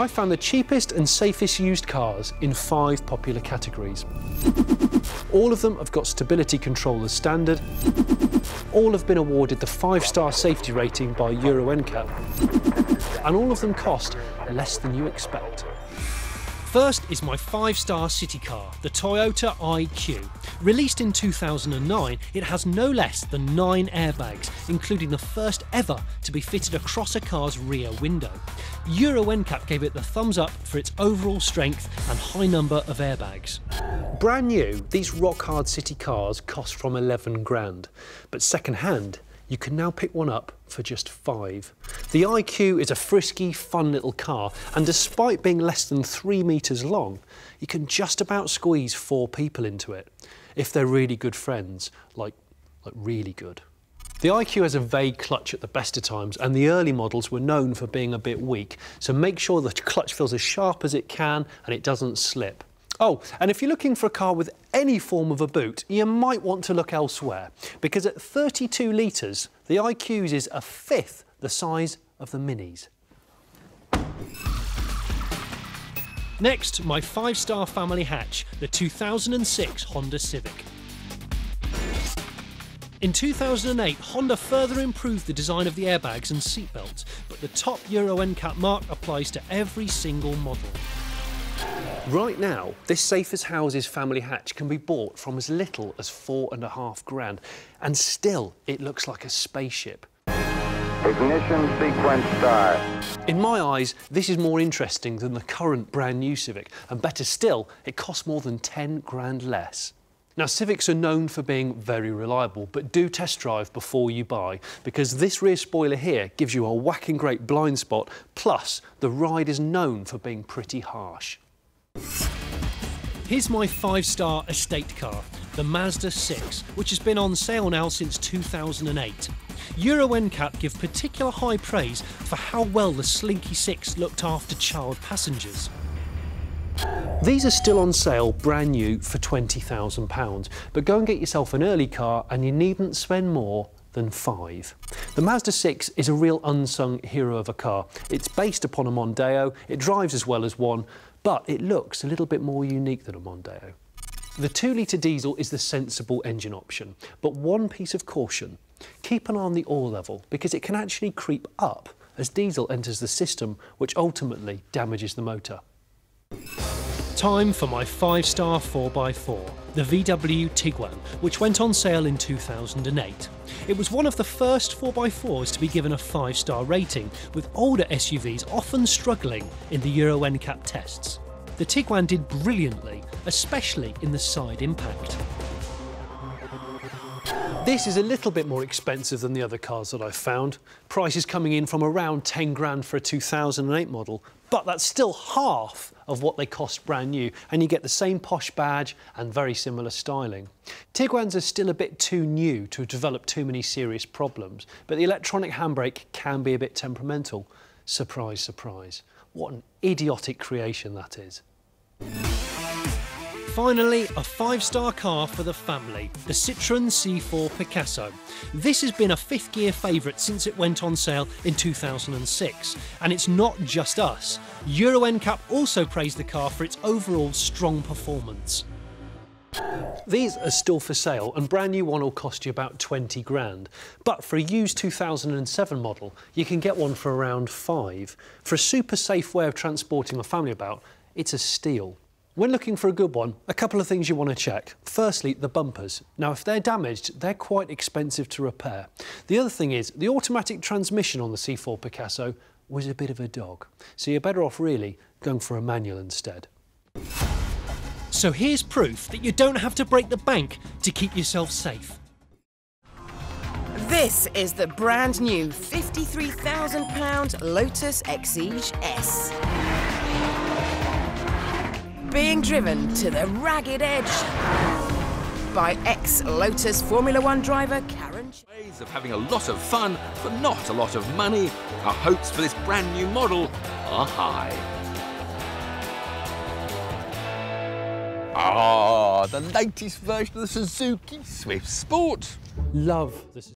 I found the cheapest and safest used cars in five popular categories. All of them have got stability control as standard. All have been awarded the five-star safety rating by Euro NCAP. And all of them cost less than you expect. First is my five-star city car, the Toyota IQ. Released in 2009, it has no less than nine airbags, including the first ever to be fitted across a car's rear window. Euro NCAP gave it the thumbs up for its overall strength and high number of airbags. Brand new, these rock-hard city cars cost from 11 grand, but second-hand, you can now pick one up for just five. The IQ is a frisky, fun little car, and despite being less than three metres long, you can just about squeeze four people into it, if they're really good friends, like, like really good. The IQ has a vague clutch at the best of times, and the early models were known for being a bit weak, so make sure the clutch feels as sharp as it can and it doesn't slip. Oh, and if you're looking for a car with any form of a boot, you might want to look elsewhere, because at 32 litres, the IQ's is a fifth the size of the Minis. Next, my five-star family hatch, the 2006 Honda Civic. In 2008, Honda further improved the design of the airbags and seatbelts, but the top Euro NCAP mark applies to every single model. Right now, this Safe as Houses family hatch can be bought from as little as four and a half grand, and still it looks like a spaceship. Ignition sequence start. In my eyes, this is more interesting than the current brand new Civic, and better still, it costs more than 10 grand less. Now, Civics are known for being very reliable, but do test drive before you buy, because this rear spoiler here gives you a whacking great blind spot, plus the ride is known for being pretty harsh. Here's my five-star estate car, the Mazda 6, which has been on sale now since 2008. Euro NCAP give particular high praise for how well the Slinky 6 looked after child passengers. These are still on sale brand new for £20,000, but go and get yourself an early car and you needn't spend more than five. The Mazda 6 is a real unsung hero of a car. It's based upon a Mondeo, it drives as well as one, but it looks a little bit more unique than a Mondeo. The 2 litre diesel is the sensible engine option, but one piece of caution. Keep an eye on the oil level because it can actually creep up as diesel enters the system, which ultimately damages the motor. Time for my 5-star 4x4, the VW Tiguan, which went on sale in 2008. It was one of the first 4x4s to be given a 5-star rating, with older SUVs often struggling in the Euro NCAP tests. The Tiguan did brilliantly, especially in the side impact. This is a little bit more expensive than the other cars that I've found. Prices coming in from around 10 grand for a 2008 model, but that's still half of what they cost brand new, and you get the same posh badge and very similar styling. Tiguan's are still a bit too new to develop too many serious problems, but the electronic handbrake can be a bit temperamental. Surprise, surprise. What an idiotic creation that is. Finally, a five-star car for the family, the Citroën C4 Picasso. This has been a fifth gear favourite since it went on sale in 2006. And it's not just us. Euro NCAP also praised the car for its overall strong performance. These are still for sale and brand new one will cost you about 20 grand. But for a used 2007 model, you can get one for around five. For a super safe way of transporting a family about, it's a steal. When looking for a good one, a couple of things you want to check. Firstly, the bumpers. Now, if they're damaged, they're quite expensive to repair. The other thing is, the automatic transmission on the C4 Picasso was a bit of a dog. So you're better off really going for a manual instead. So here's proof that you don't have to break the bank to keep yourself safe. This is the brand new £53,000 Lotus Exige S being driven to the ragged edge by ex-Lotus Formula One driver Karun... Ways of having a lot of fun for not a lot of money, our hopes for this brand new model are high. Ah, the latest version of the Suzuki Swift Sport. Love the